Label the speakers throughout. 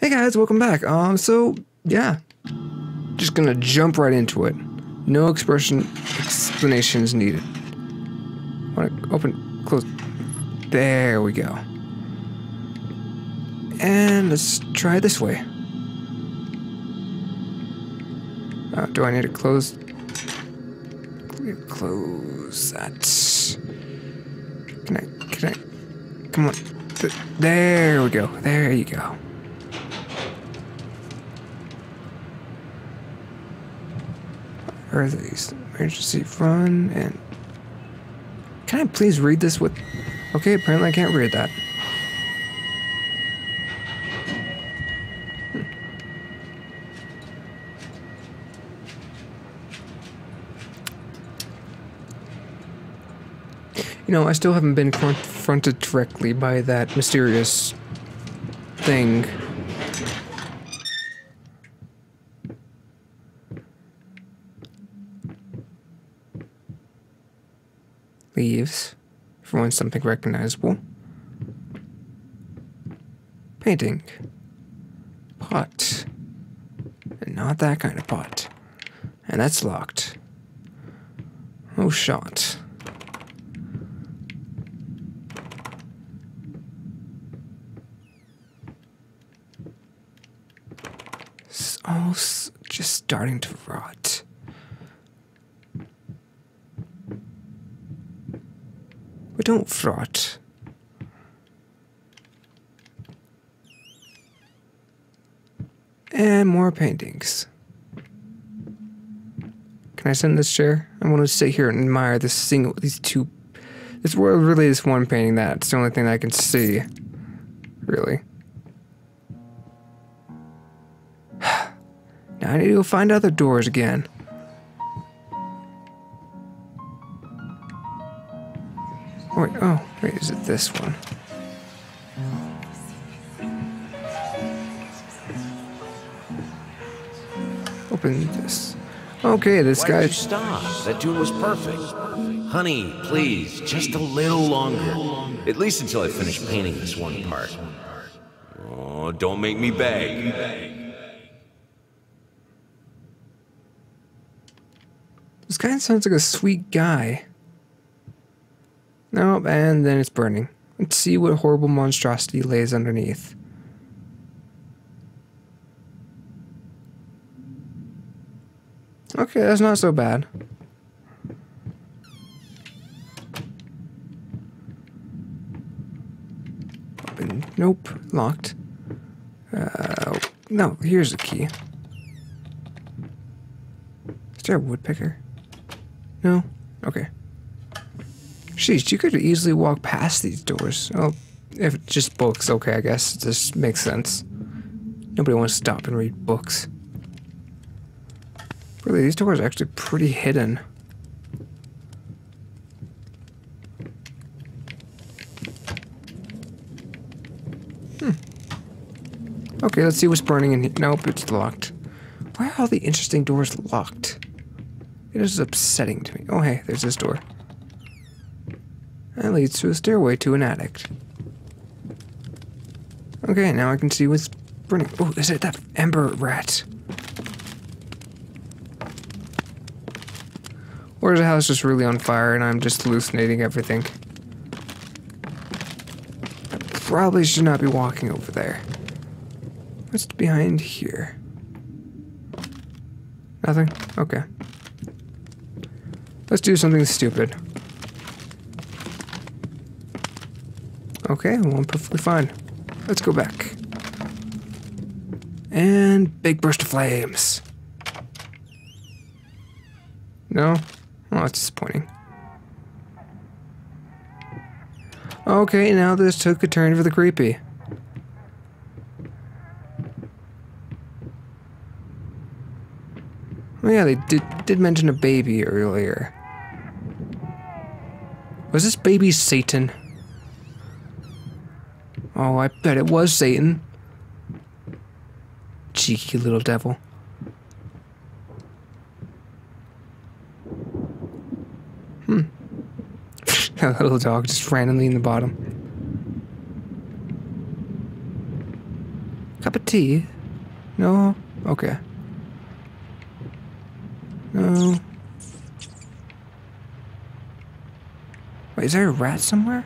Speaker 1: Hey guys, welcome back. Um, so yeah, just gonna jump right into it. No expression explanations needed. Want to open, close. There we go. And let's try this way. Uh, do I need to close? Close that. Can I? Can I? Come on. Th- There we go. There you go. Are these? Emergency run and. Can I please read this with. Okay, apparently I can't read that. Hmm. You know, I still haven't been confronted directly by that mysterious thing. Leaves. If For once, something recognizable. Painting. Pot. And not that kind of pot. And that's locked. Oh, shot. It's all just starting to rot. But. And more paintings. Can I send this chair? I want to sit here and admire this single, these two. This well, really is one painting. That's the only thing I can see. Really. Now I need to go find other doors again. Wait, is it this one? Open this. Okay, this
Speaker 2: Why
Speaker 1: guy.
Speaker 2: did you stop? That tune was perfect. Honey, please, just a little longer. At least until I finish painting this one part. Oh, don't make me beg.
Speaker 1: This guy sounds like a sweet guy. Nope, and then it's burning. Let's see what horrible monstrosity lays underneath. Okay, that's not so bad. Open. Nope, locked. Uh, no, here's the key. Is there a woodpecker? No? Okay. Sheesh, you could easily walk past these doors. Oh, if it's just books, okay, I guess this makes sense. Nobody wants to stop and read books. Really, these doors are actually pretty hidden. Hmm. Okay, let's see what's burning in here. Nope, it's locked. Why are all the interesting doors locked? It is upsetting to me. Oh, hey, there's this door. That leads to a stairway to an attic. Okay, now I can see what's burning. Oh, is it that ember rat? Or is the house just really on fire and I'm just hallucinating everything? I probably should not be walking over there. What's behind here? Nothing? Okay. Let's do something stupid. Okay, well, I'm perfectly fine. Let's go back. And big burst of flames. No? Oh, that's disappointing. Okay, now this took a turn for the creepy. Oh yeah, they did did mention a baby earlier. Was this baby Satan? Oh, I bet it was Satan. Cheeky little devil. Hmm. that little dog just randomly in the bottom. Cup of tea? No? Okay. No. Wait, is there a rat somewhere?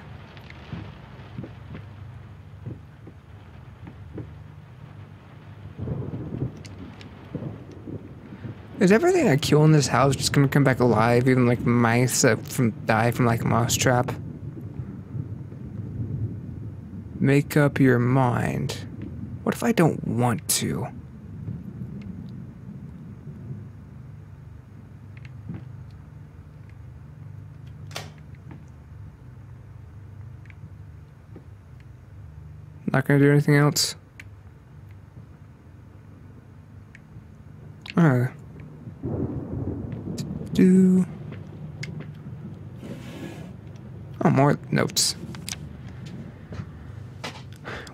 Speaker 1: Is everything I kill in this house just gonna come back alive? Even like mice that from die from like a mouse trap? Make up your mind. What if I don't want to? Not gonna do anything else? Alright. Do. Oh, more notes.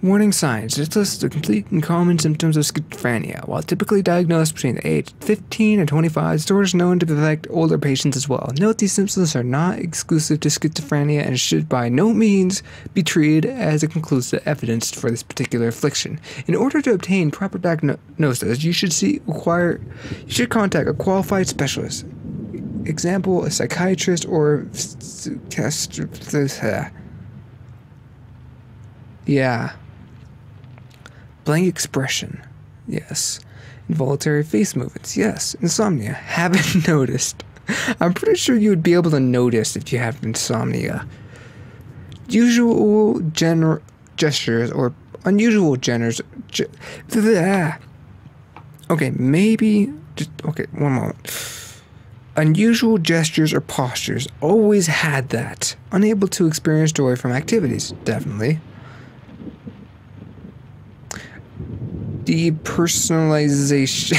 Speaker 1: Warning signs. This lists the complete and common symptoms of schizophrenia. While typically diagnosed between the age 15 and 25, disorders known to affect older patients as well. Note these symptoms are not exclusive to schizophrenia and should by no means be treated as a conclusive evidence for this particular affliction. In order to obtain proper diagnosis, you should see require you should contact a qualified specialist. Example: a psychiatrist or yeah. Blank expression. Yes. Involuntary face movements. Yes. Insomnia. Haven't noticed. I'm pretty sure you would be able to notice if you have insomnia. Usual gener- gestures or unusual gestures. Ge- okay, maybe. Just, okay, one moment. Unusual gestures or postures. Always had that. Unable to experience joy from activities. Definitely. depersonalization.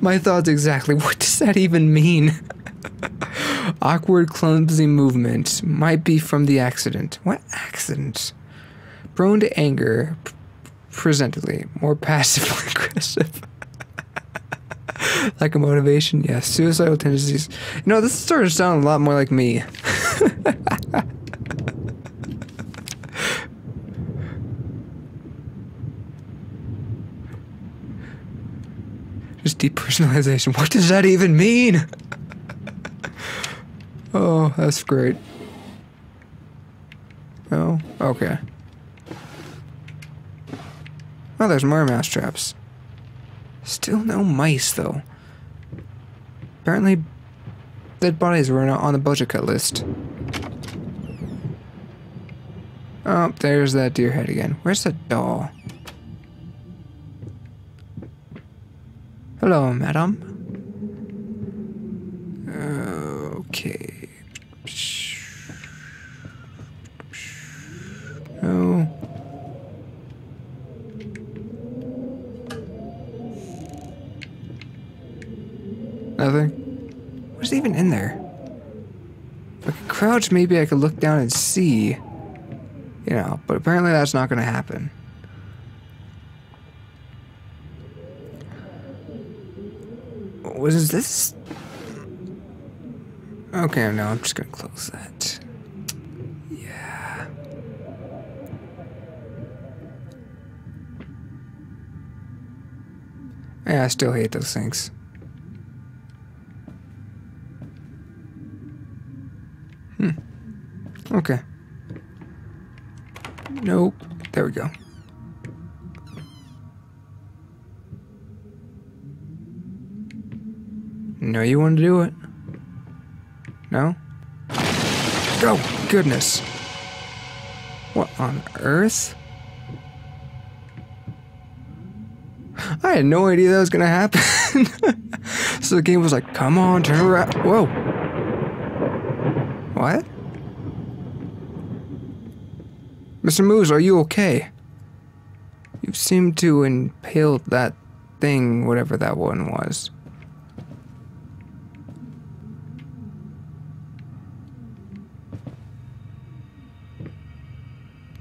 Speaker 1: My thoughts exactly. What does that even mean? Awkward, clumsy movement might be from the accident. What accident? Prone to anger, presently, more passively aggressive. like a motivation, yes. Suicidal tendencies. You know, this is starting to sound a lot more like me. Just depersonalization. What does that even mean? oh, that's great. Oh, okay. Oh, there's more mouse traps. Still no mice, though. Apparently, dead bodies were not on the budget cut list. Oh, there's that deer head again. Where's the doll? Hello, madam. Okay. Crouch, maybe I could look down and see. You know, but apparently that's not going to happen. was this? Okay, no, I'm just gonna close that. Yeah. Yeah, I still hate those things. Nope. There we go. No, you want to do it? No? Oh, goodness. What on earth? I had no idea that was gonna happen. so the game was like, come on, turn around. Whoa. What? Mr. Moose, are you okay? You seem to impale that thing, whatever that one was.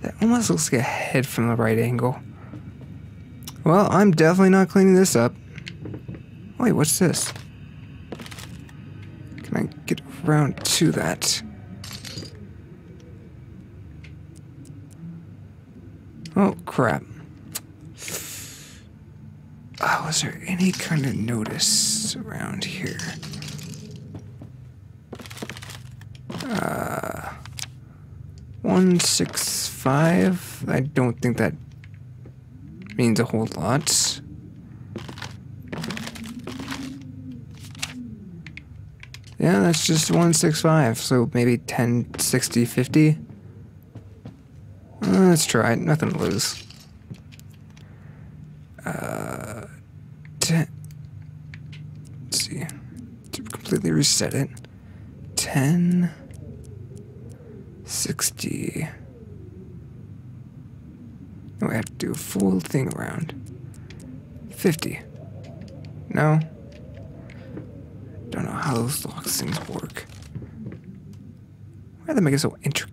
Speaker 1: That almost looks like a head from the right angle. Well, I'm definitely not cleaning this up. Wait, what's this? Can I get around to that? Oh, crap. Oh, is there any kind of notice around here? Uh, 165? I don't think that means a whole lot. Yeah, that's just 165, so maybe 10, 60, 50. Let's try it, nothing to lose. Uh, 10. Let's see. To completely reset it. 10, 60. No, we have to do a full thing around. 50. No? Don't know how those locks things work. Why do they make it so intricate?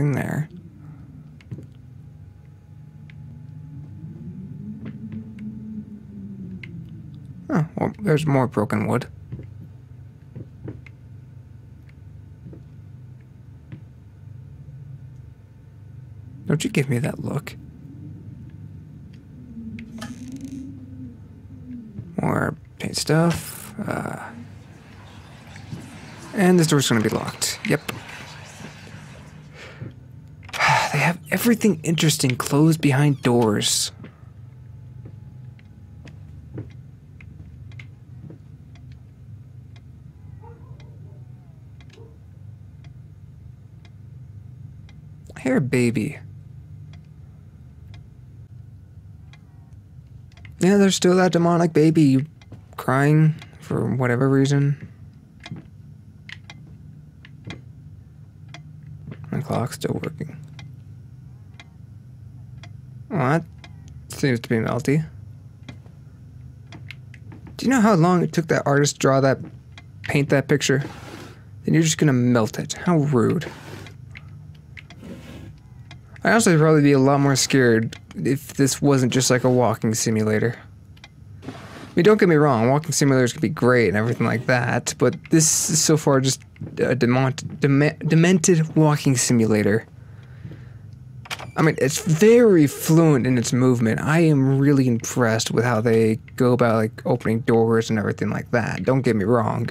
Speaker 1: Nothing there. Oh, well, there's more broken wood. Don't you give me that look. More paint stuff. Uh, and this door's gonna be locked. Yep. they have everything interesting closed behind doors. Here, baby. Yeah, there's still that demonic baby crying for whatever reason. My clock's still working. Well, that seems to be melty. Do you know how long it took that artist to draw that, paint that picture? Then you're just gonna melt it. How rude. I honestly would probably be a lot more scared if this wasn't just like a walking simulator. I mean, don't get me wrong, walking simulators can be great and everything like that, but this is so far just a dem- demented walking simulator. I mean, it's very fluent in its movement. I am really impressed with how they go about like opening doors and everything like that. Don't get me wrong.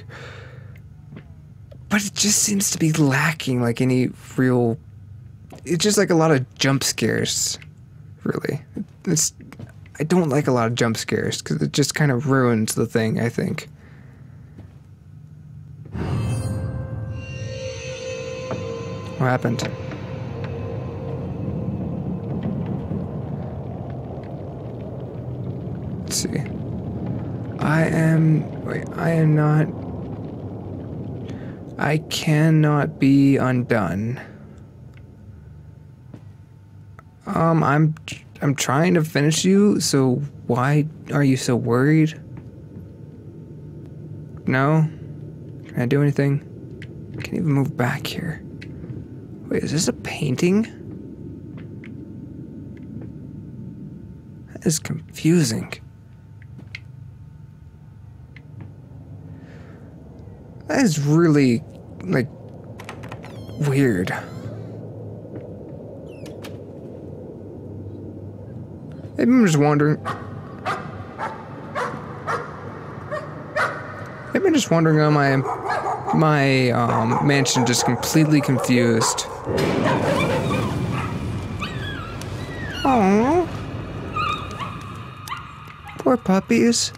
Speaker 1: But it just seems to be lacking like any real it's just like a lot of jump scares, really. It's I don't like a lot of jump scares because it just kind of ruins the thing. I think. What happened? Let's see. I am. Wait, I am not. I cannot be undone. Um, I'm I'm trying to finish you, so why are you so worried? No? Can I do anything? I Can't even move back here. Wait, is this a painting? That is confusing. That is really, like, weird. Maybe I'm just wondering. Maybe I'm just wondering on my my um, mansion just completely confused. Oh, poor puppies.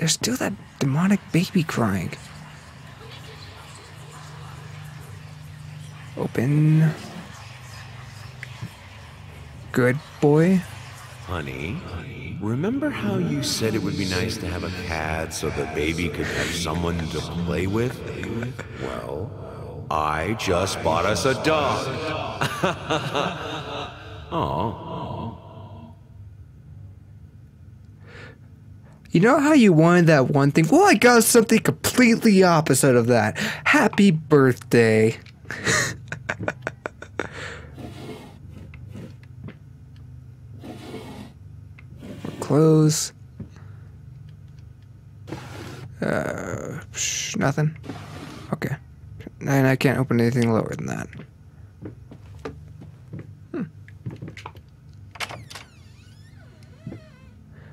Speaker 1: There's still that demonic baby crying. Open. Good boy.
Speaker 2: Honey, remember how you said it would be nice to have a cat so the baby could have someone to play with? Well, I just bought us a dog. Aw.
Speaker 1: You know how you wanted that one thing? Well, I got something completely opposite of that. Happy birthday. Close. Uh, psh, nothing. Okay. And I can't open anything lower than that.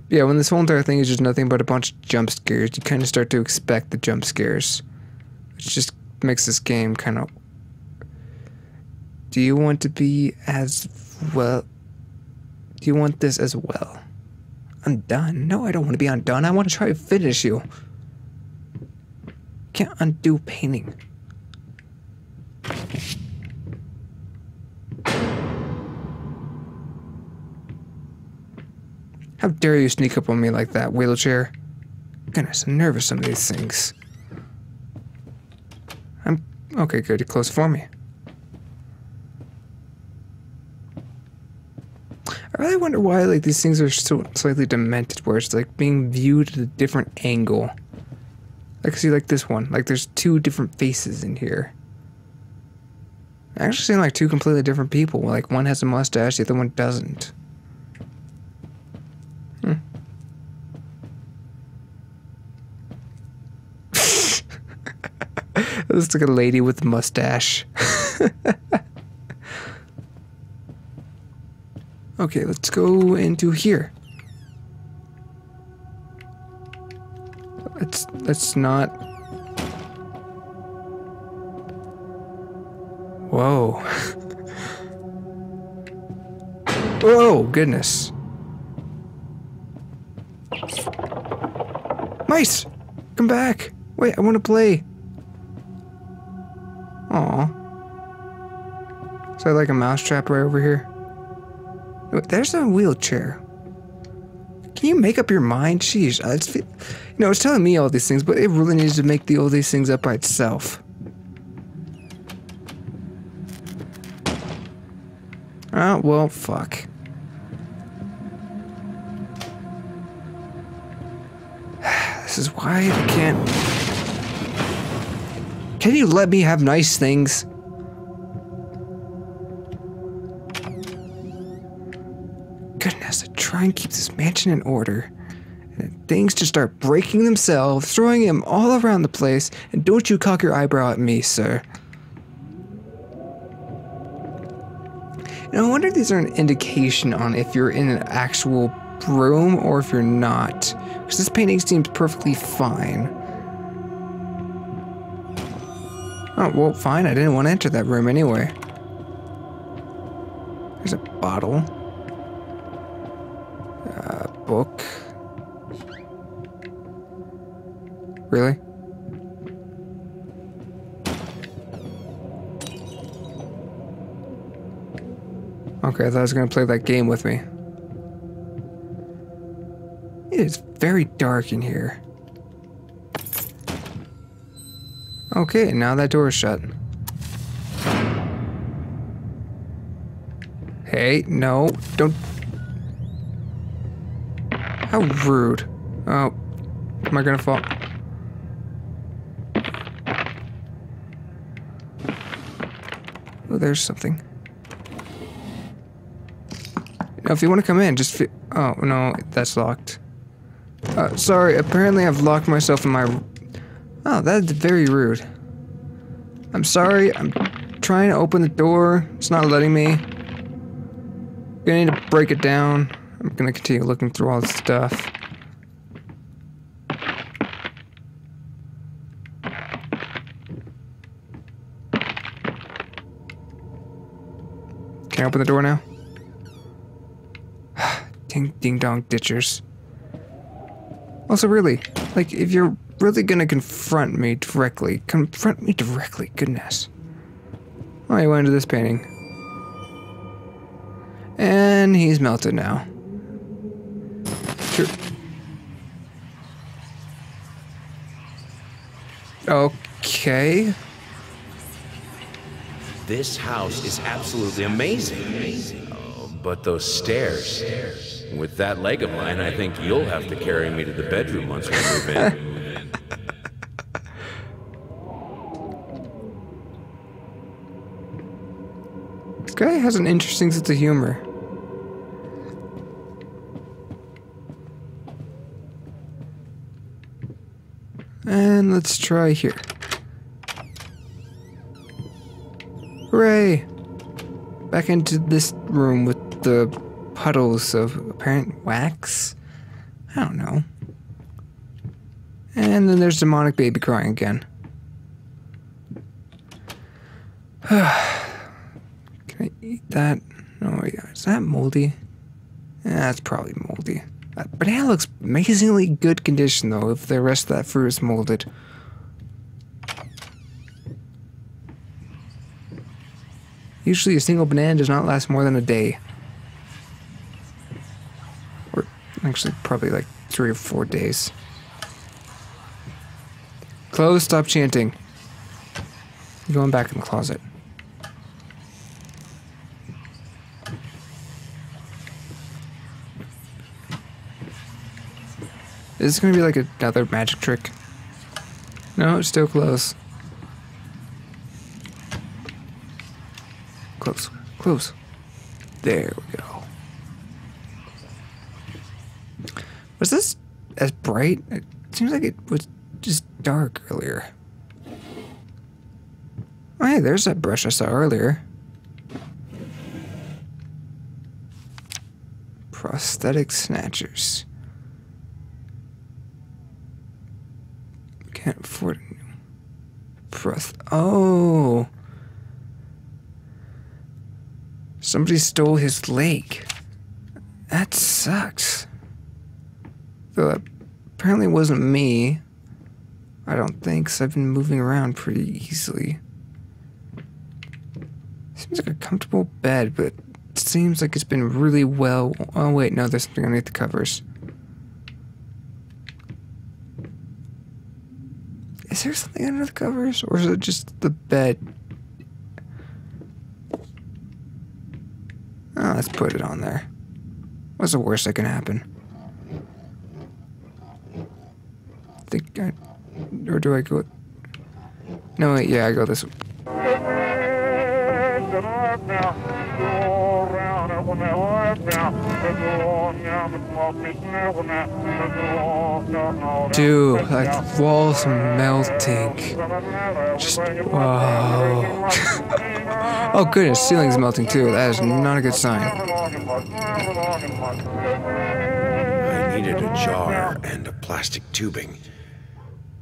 Speaker 1: Yeah, when this whole entire thing is just nothing but a bunch of jump scares, you kind of start to expect the jump scares. Which just makes this game kind of. Do you want to be as well? Do you want this as well? Undone? No, I don't want to be undone. I want to try to finish you. Can't undo painting. How dare you sneak up on me like that, wheelchair? Goodness, I'm nervous some of these things. I'm okay, good, you're close for me. I really wonder why like these things are so slightly demented, where it's like being viewed at a different angle. Like see like this one, like there's two different faces in here. I actually seem like two completely different people. Like one has a mustache, the other one doesn't. Hmm. it looks like a lady with a mustache. okay, let's go into here. Let's let's not. Whoa. Whoa, goodness. Mice! Come back! Wait, I want to play. That like a mousetrap right over here? There's a wheelchair. Can you make up your mind? Uh, It's, you know, it's telling me all these things, but it really needs to make the, all these things up by itself. Oh, well, fuck. This is why I can't. Can you let me have nice things? Try and keep this mansion in order. And things just start breaking themselves, throwing them all around the place, and don't you cock your eyebrow at me, sir. Know, I wonder if these are an indication on if you're in an actual room or if you're not. Because this painting seems perfectly fine. Oh, well, fine. I didn't want to enter that room anyway. There's a bottle. Book. Really? Okay, I thought I was gonna play that game with me. It is very dark in here. Okay, now that door is shut. Hey, no, don't. How rude. Oh, am I gonna fall? Oh, there's something. Now, if you want to come in, just. Oh no, that's locked. Uh, sorry. Apparently, I've locked myself in my. Oh, that's very rude. I'm sorry. I'm trying to open the door. It's not letting me. Gonna need to break it down. I'm gonna continue looking through all this stuff. Can I open the door now? ding ding dong ditchers. Also, really, like, if you're really gonna confront me directly, confront me directly, goodness. Oh, he went into this painting. And he's melted now. Sure. Okay.
Speaker 2: This house is absolutely amazing. Oh, but those stairs. With that leg of mine, I think you'll have to carry me to the bedroom once we move in.
Speaker 1: This guy has an interesting sense of humor. And let's try here. Hooray! Back into this room with the puddles of apparent wax? I don't know. And then there's demonic baby crying again. Can I eat that? No, yeah. Is that moldy? Yeah, that's probably moldy. That banana looks amazingly good condition though, if the rest of that fruit is molded. Usually a single banana does not last more than a day. Or actually probably like three or four days. Close, stop chanting. going back in the closet. Is this gonna be like another magic trick? No, it's still close. Close, close. There we go. Was this as bright? It seems like it was just dark earlier. Oh, hey, there's that brush I saw earlier. Prosthetic snatchers. Can't afford proth. Oh. Somebody stole his leg. That sucks. Though that apparently wasn't me. I don't think, because I've been moving around pretty easily. Seems like a comfortable bed, but it seems like it's been really well. Oh, wait, no, there's something underneath the covers. Is there something under the covers, or is it just the bed? Oh, let's put it on there. What's the worst that can happen? I think I. Or do I go. No, wait, yeah, I go this way. Dude, like walls melting. Just whoa. Oh. oh goodness, ceiling's melting too. That is not a good sign.
Speaker 2: I needed a jar and a plastic tubing.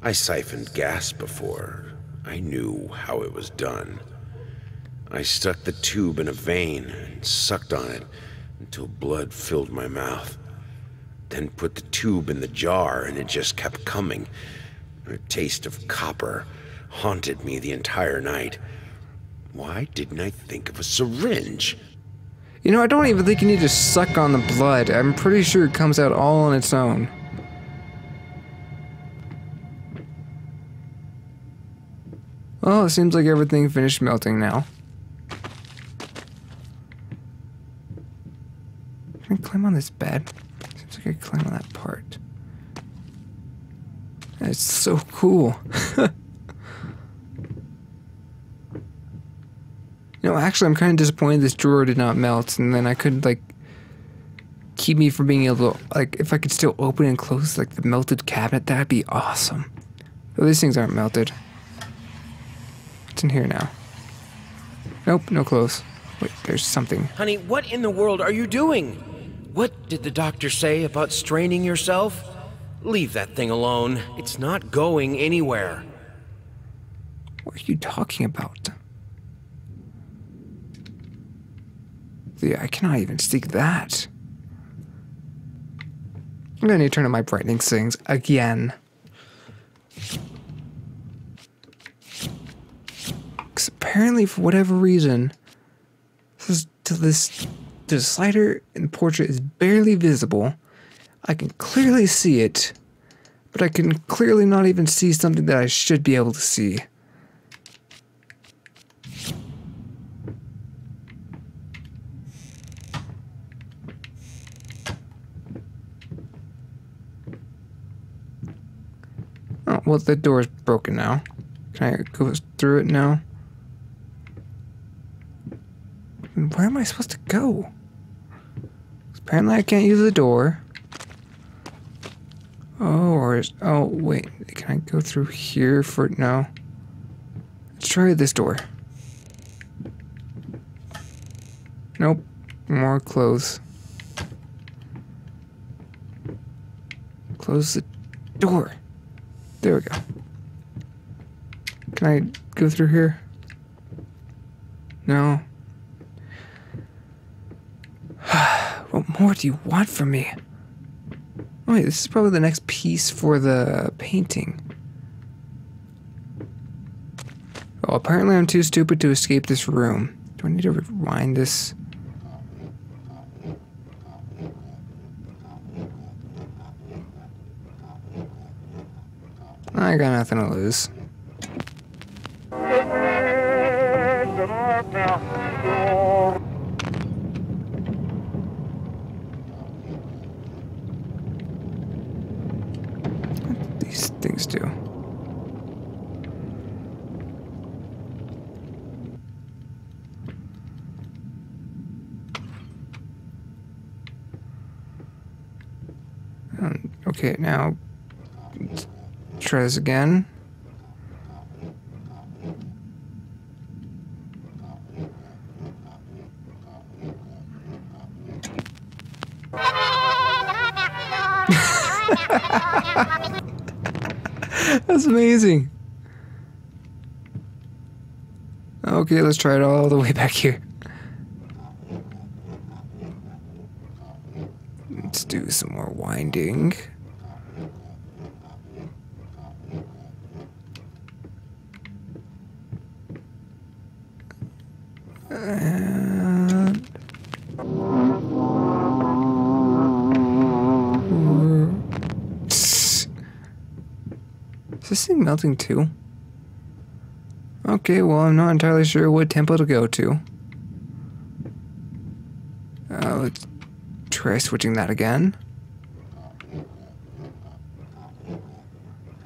Speaker 2: I siphoned gas before. I knew how it was done. I stuck the tube in a vein and sucked on it until blood filled my mouth. Then put the tube in the jar and it just kept coming. A taste of copper haunted me the entire night. Why didn't I think of a syringe?
Speaker 1: You know, I don't even think you need to suck on the blood. I'm pretty sure it comes out all on its own. Well, it seems like everything finished melting now. Can I climb on this bed? Seems like I can climb on that part. That's so cool. you know, actually, I'm kind of disappointed this drawer did not melt, and then I could, like, keep me from being able to, like, if I could still open and close, like, the melted cabinet, that'd be awesome. These things aren't melted. What's in here now? Nope, no clothes. Wait, there's something.
Speaker 3: Honey, what in the world are you doing? What did the doctor say about straining yourself? Leave that thing alone. It's not going anywhere.
Speaker 1: What are you talking about? I cannot even see that. I'm gonna need to turn on my brightening settings again. Because apparently, for whatever reason, this is to this the slider in the portrait is barely visible. I can clearly see it, but I can clearly not even see something that I should be able to see. Oh, well, the door is broken now. Can I go through it now? Where am I supposed to go? Apparently I can't use the door. Oh, or is, oh, wait, can I go through here for, no. Let's try this door. Nope. More clothes. Close the door. There we go. Can I go through here? No. what more do you want from me? Oh, wait, this is probably the next piece for the painting. Well, apparently I'm too stupid to escape this room. Do I need to rewind this? I got nothing to lose. Now try this again. That's amazing. Okay, let's try it all the way back here. Let's do some more winding. Melting? Okay, well, I'm not entirely sure what tempo to go to. Uh, let's try switching that again.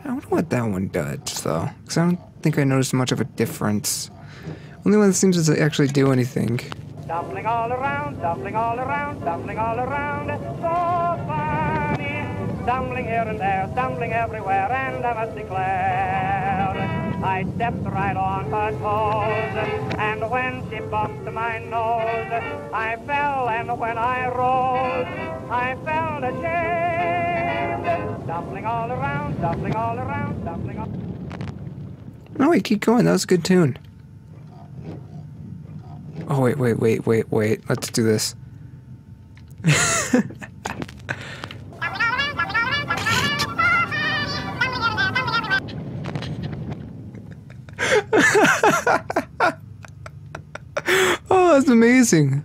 Speaker 1: I wonder what that one does, though, because I don't think I noticed much of a difference. Only one that seems to actually do anything.
Speaker 4: All around, all around, all around. So. Stumbling here and there, stumbling everywhere, and I must declare, I stepped right on her toes, and when she bumped my nose, I fell, and when I rose, I felt ashamed. Dumpling all around, dumpling all around, dumpling all.
Speaker 1: No, wait, keep going. That was a good tune. Oh, wait, wait, wait, wait, wait. Let's do this. oh, that's amazing.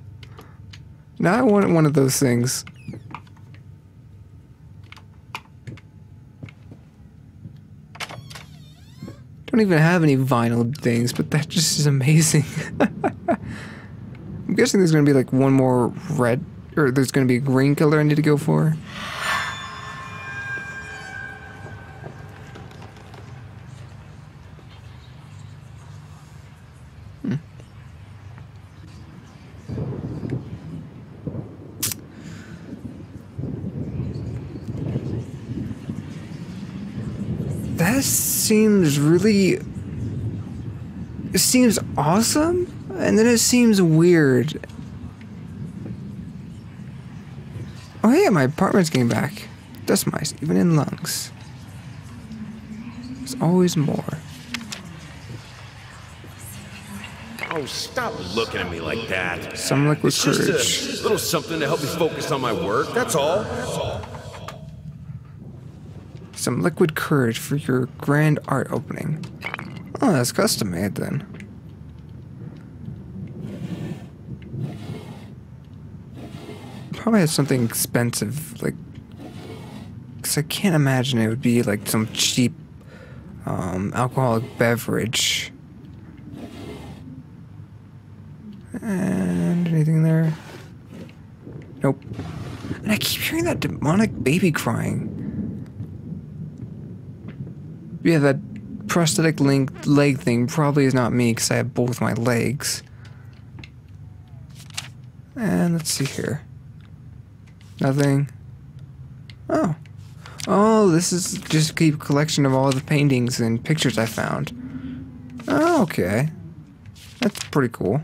Speaker 1: Now I want one of those things. Don't even have any vinyl things, but that just is amazing. I'm guessing there's gonna be like one more red, or there's gonna be a green color I need to go for. Hmm. That seems really. It seems awesome, and then it seems weird. Oh, yeah, my apartment's getting back. Dust mice, even in lungs. There's always more.
Speaker 2: Oh, stop looking at me like that.
Speaker 1: Some liquid
Speaker 2: It's just
Speaker 1: courage.
Speaker 2: a little something to help me focus on my work. That's all.
Speaker 1: Some liquid courage for your grand art opening. Oh, that's custom made then. Probably has something expensive, like. Because I can't imagine it would be like some cheap um, alcoholic beverage. And anything there? Nope. And I keep hearing that demonic baby crying. Yeah, that prosthetic link leg thing probably is not me because I have both my legs. And let's see here. Nothing. Oh. Oh, this is just a keep collection of all the paintings and pictures I found. Oh, okay. That's pretty cool.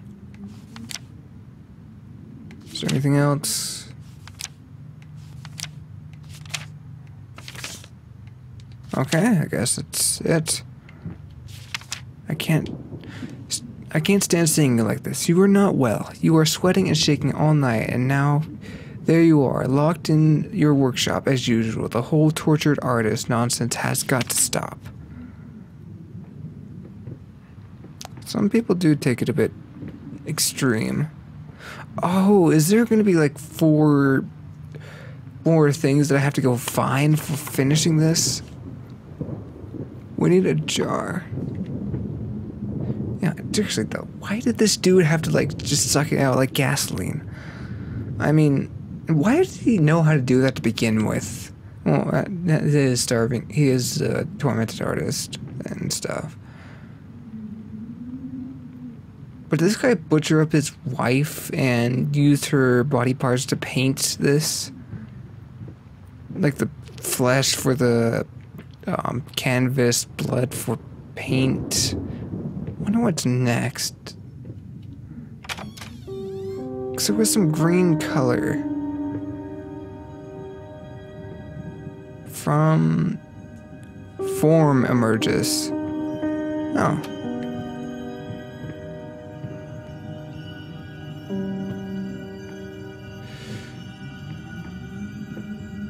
Speaker 1: Is there anything else? Okay, I guess that's it. I can't. I can't stand seeing you like this. You are not well. You are sweating and shaking all night, and now there you are, locked in your workshop as usual. The whole tortured artist nonsense has got to stop. Some people do take it a bit extreme. Oh, is there going to be like four more things that I have to go find for finishing this? We need a jar. Yeah, seriously though, why did this dude have to like just suck it out like gasoline? I mean, why did he know how to do that to begin with? Well, uh, that is starving. He is a tormented artist and stuff. But did this guy butcher up his wife and use her body parts to paint this? Like the flesh for the um, canvas, blood for paint. Wonder what's next. Cause there was some green color from form emerges. Oh.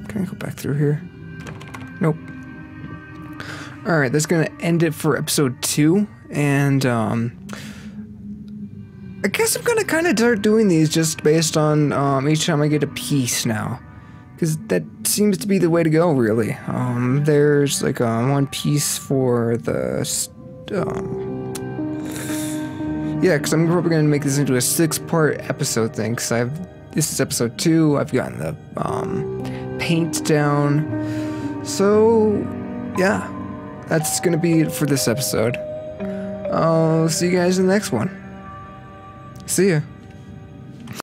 Speaker 1: Can I go back through here? Nope. Alright, that's gonna end it for episode two. And um I guess I'm gonna kinda start doing these just based on um each time I get a piece now. Cause that seems to be the way to go really. Um there's like um, one piece for the um yeah, because I'm probably to make this into a six-part episode thing. Because I've this is episode two. I've gotten the um, paint down. So yeah, that's going to be it for this episode. I'll see you guys in the next one. See ya.